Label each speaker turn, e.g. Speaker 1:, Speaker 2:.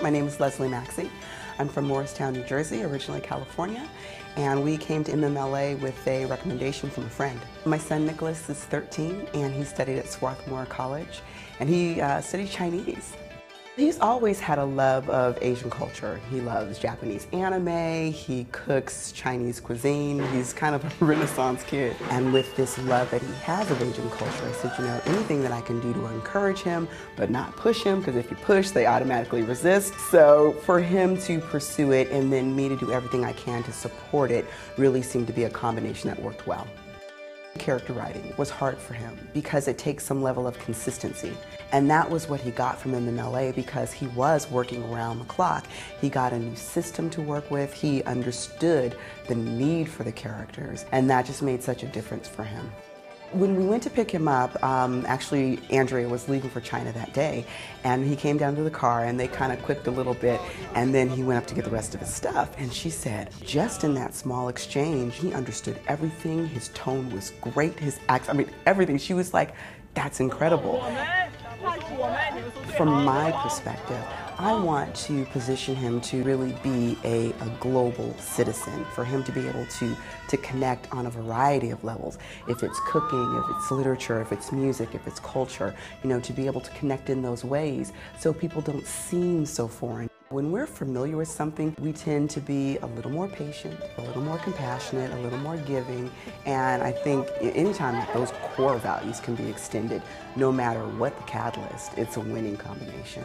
Speaker 1: My name is Leslie Maxey. I'm from Morristown, New Jersey, originally California, and we came to MMLA with a recommendation from a friend. My son Nicholas is 13 and he studied at Swarthmore College and he uh, studied Chinese. He's always had a love of Asian culture. He loves Japanese anime, he cooks Chinese cuisine, he's kind of a renaissance kid. And with this love that he has of Asian culture, I said, you know, anything that I can do to encourage him, but not push him, because if you push, they automatically resist. So for him to pursue it and then me to do everything I can to support it really seemed to be a combination that worked well. Character writing was hard for him because it takes some level of consistency. And that was what he got from MMLA because he was working around the clock. He got a new system to work with. He understood the need for the characters. And that just made such a difference for him. When we went to pick him up, um, actually Andrea was leaving for China that day, and he came down to the car and they kind of quipped a little bit, and then he went up to get the rest of his stuff. And she said, just in that small exchange, he understood everything. His tone was great. His accent, I mean, everything. She was like, that's incredible. From my perspective, I want to position him to really be a, a, global citizen, for him to be able to, to connect on a variety of levels. If it's cooking, if it's literature, if it's music, if it's culture, you know, to be able to connect in those ways so people don't seem so foreign. When we're familiar with something, we tend to be a little more patient, a little more compassionate, a little more giving, and I think anytime that those core values can be extended, no matter what the catalyst, it's a winning combination.